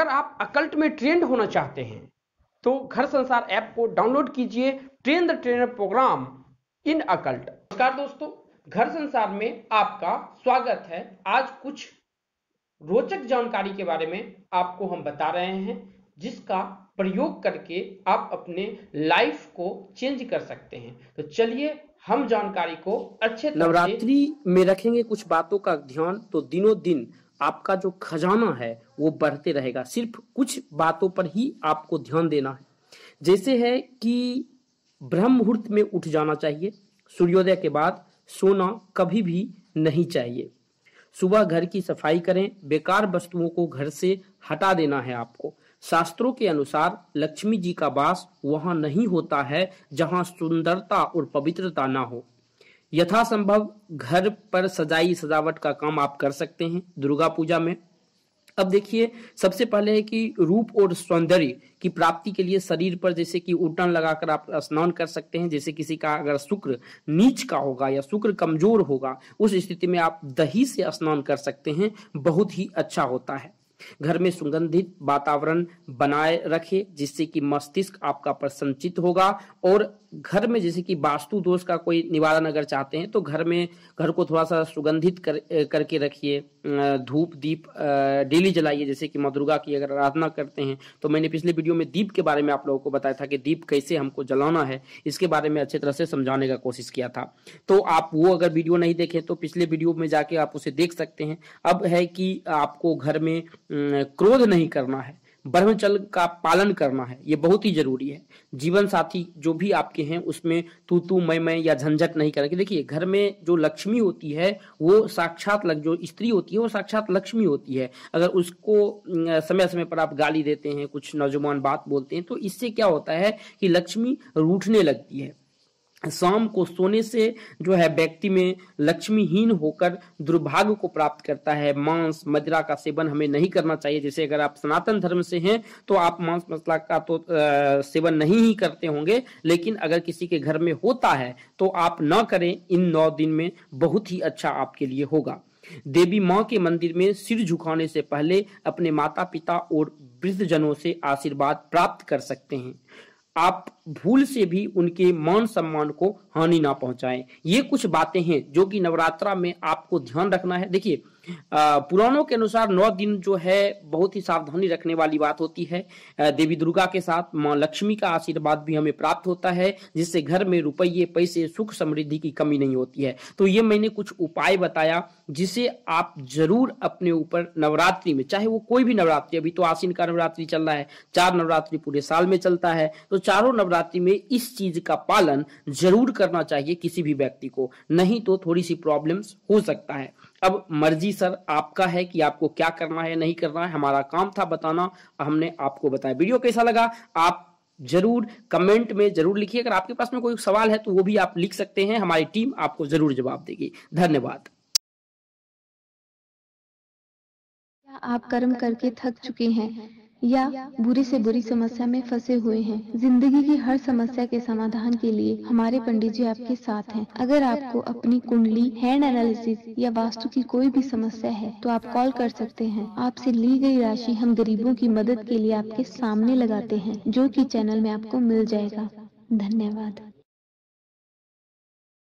अगर आप अकल्ट में ट्रेंड होना चाहते हैं तो घर संसार ऐप को डाउनलोड कीजिए, train the trainer program in occult. नमस्कार दोस्तों, घर संसार में आपका स्वागत है। आज कुछ रोचक जानकारी के बारे में आपको हम बता रहे हैं, जिसका प्रयोग करके आप अपने लाइफ को चेंज कर सकते हैं। तो चलिए हम जानकारी को अच्छे नवरात्रि में रखेंगे कुछ बातों का ध्यान तो दिनों दिन आपका जो खजाना है, वो बढ़ते रहेगा। सिर्फ़ कुछ बातों पर ही आपको ध्यान देना है। जैसे है कि ब्रह्म मुहूर्त में उठ जाना चाहिए। सूर्योदय के बाद सोना कभी भी नहीं चाहिए। सुबह घर की सफ़ाई करें। बेकार वस्तुओं को घर से हटा देना है आपको। शास्त्रों के अनुसार लक्ष्मी जी का वास वहाँ नहीं होता है जहाँ सुंदरता और पवित्रता ना हो। यथासंभव घर पर सजाई सजावट का काम आप कर सकते हैं दुर्गा पूजा में। अब देखिए, सबसे पहले है कि रूप और सौंदर्य की प्राप्ति के लिए शरीर पर जैसे कि उल्टन लगाकर आप स्नान कर सकते हैं, जैसे किसी का अगर शुक्र नीच का होगा या शुक्र कमज़ोर होगा, उस स्थिति में आप दही से स्नान कर सकते हैं, बहुत ही अच्छा होता है। घर में सुगंधित वातावरण बनाए रखे, जिससे कि मस्तिष्क आपका प्रसन्नचित होगा। और घर में जैसे कि वास्तु दोष का कोई निवारण अगर चाहते हैं तो घर में, घर को थोड़ा सा सुगंधित कर, करके रखिए। धूप, दीप डेली जलाइए, जैसे कि माँ दुर्गा की अगर आराधना करते हैं। तो मैंने पिछले वीडियो में दीप के बारे में आप लोगों को बताया था कि दीप कैसे हमको जलाना है, इसके बारे में अच्छे तरह से समझाने का कोशिश किया था। तो आप वो अगर वीडियो नहीं देखे तो पिछले वीडियो में जाके आप उसे देख सकते हैं। अब है कि आपको घर में क्रोध नहीं करना है ब्रह्मचल का पालन करना है, ये बहुत ही ज़रूरी है। जीवन साथी जो भी आपके हैं, उसमें तू तू, मैं मैं या झंझट नहीं करेंगे। देखिए, घर में जो लक्ष्मी होती है, वो साक्षात लग जो स्त्री होती है, वो साक्षात लक्ष्मी होती है। अगर उसको समय समय पर आप गाली देते हैं, कुछ नौजवान बात बोलते हैं तो इससे क्या होता है कि लक्ष्मी रूठने लगती है। शाम को सोने से जो है व्यक्ति में लक्ष्मीहीन होकर दुर्भाग्य को प्राप्त करता है। मांस मदिरा का सेवन हमें नहीं करना चाहिए। जैसे अगर आप सनातन धर्म से हैं तो आप मांस मसला का तो आ, सेवन नहीं ही करते होंगे। लेकिन अगर किसी के घर में होता है तो आप न करें। इन नौ दिन में बहुत ही अच्छा आपके लिए होगा। देवी माँ के मंदिर में सिर झुकाने से पहले अपने माता पिता और वृद्ध जनों से आशीर्वाद प्राप्त कर सकते हैं। आप भूल से भी उनके मान सम्मान को हानि ना पहुंचाएँ। ये कुछ बातें हैं जो कि नवरात्रा में आपको ध्यान रखना है। देखिए पुराणों के अनुसार नौ दिन जो है, बहुत ही सावधानी रखने वाली बात होती है। देवी दुर्गा के साथ माँ लक्ष्मी का आशीर्वाद भी हमें प्राप्त होता है, जिससे घर में रुपये, पैसे, सुख समृद्धि की कमी नहीं होती है। तो ये मैंने कुछ उपाय बताया, जिसे आप ज़रूर अपने ऊपर नवरात्रि में, चाहे वो कोई भी नवरात्रि, अभी तो आसीन का नवरात्रि चल रहा है, चार नवरात्रि पूरे साल में चलता है तो चारों नवरात्रि में इस चीज़ का पालन ज़रूर करना चाहिए किसी भी व्यक्ति को। नहीं तो थोड़ी सी प्रॉब्लम्स हो सकता है। अब मर्ज़ी सर आपका है कि आपको क्या करना है, नहीं करना है, हमारा काम था बताना, हमने आपको बताया। वीडियो कैसा लगा, आप ज़रूर कमेंट में ज़रूर लिखिए। अगर आपके पास में कोई सवाल है तो वो भी आप लिख सकते हैं, हमारी टीम आपको ज़रूर जवाब देगी। धन्यवाद। आप कर्म करके थक चुके हैं। या बुरी से बुरी समस्या में फंसे हुए हैं। ज़िंदगी की हर समस्या के समाधान के लिए हमारे पंडित जी आपके साथ हैं। अगर आपको अपनी कुंडली हैंड एनालिसिस या वास्तु की कोई भी समस्या है तो आप कॉल कर सकते हैं। आपसे ली गई राशि हम गरीबों की मदद के लिए आपके सामने लगाते हैं, जो कि चैनल में आपको मिल जाएगा। धन्यवाद।